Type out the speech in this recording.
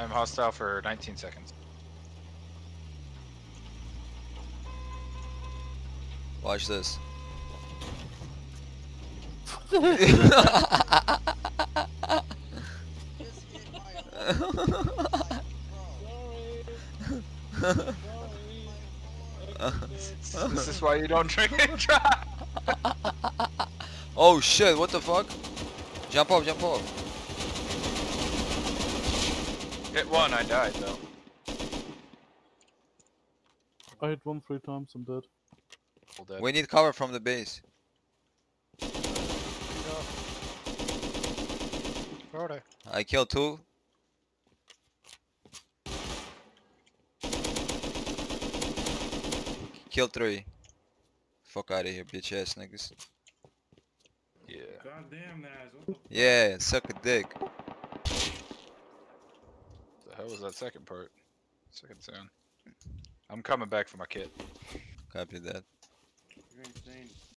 I am hostile for 19 seconds. Watch this. this is why you don't drink and drive. oh shit, what the fuck? Jump off, jump off. Hit one, I died though. I hit one three times, I'm dead. Full dead. We need cover from the base. Where are they? I killed two. Killed three. Fuck out of here, bitch ass niggas. Yeah. Goddamn, Naz. What Yeah, suck a dick. The hell was that second part? Second sound. I'm coming back for my kit. Copy that. You ain't saying